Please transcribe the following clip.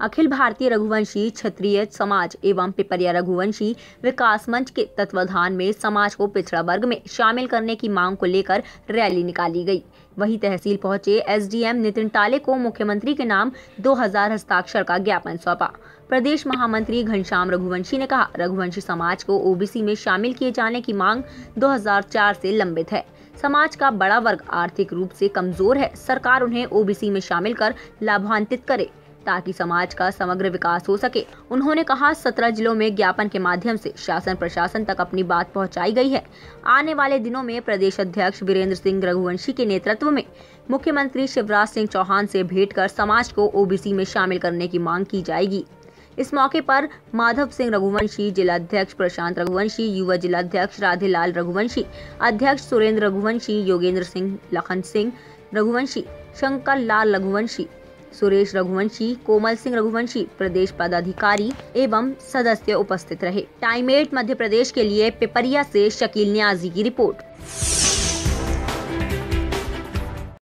अखिल भारतीय रघुवंशी क्षत्रिय समाज एवं पिपरिया रघुवंशी विकास मंच के तत्वाधान में समाज को पिछड़ा वर्ग में शामिल करने की मांग को लेकर रैली निकाली गई। वहीं तहसील पहुँचे एसडीएम नितिन टाले को मुख्यमंत्री के नाम 2000 हस्ताक्षर का ज्ञापन सौंपा। प्रदेश महामंत्री घनश्याम रघुवंशी ने कहा, रघुवंशी समाज को ओबीसी में शामिल किए जाने की मांग 2004 से लंबित है। समाज का बड़ा वर्ग आर्थिक रूप से कमज़ोर है। सरकार उन्हें ओबीसी में शामिल कर लाभान्वित करे। ताकि समाज का समग्र विकास हो सके। उन्होंने कहा, सत्रह जिलों में ज्ञापन के माध्यम से शासन प्रशासन तक अपनी बात पहुंचाई गई है। आने वाले दिनों में प्रदेश अध्यक्ष वीरेंद्र सिंह रघुवंशी के नेतृत्व में मुख्यमंत्री शिवराज सिंह चौहान से भेंट कर समाज को ओबीसी में शामिल करने की मांग की जाएगी। इस मौके पर माधव सिंह रघुवंशी, जिलाध्यक्ष प्रशांत रघुवंशी, युवा जिलाध्यक्ष राधेलाल रघुवंशी, अध्यक्ष सुरेंद्र रघुवंशी, योगेंद्र सिंह लखन सिंह रघुवंशी, शंकर लाल रघुवंशी सुरेश रघुवंशी, कोमल सिंह रघुवंशी, प्रदेश पदाधिकारी एवं सदस्य उपस्थित रहे। टाइम एट मध्य प्रदेश के लिए पिपरिया से शकील न्याजी की रिपोर्ट।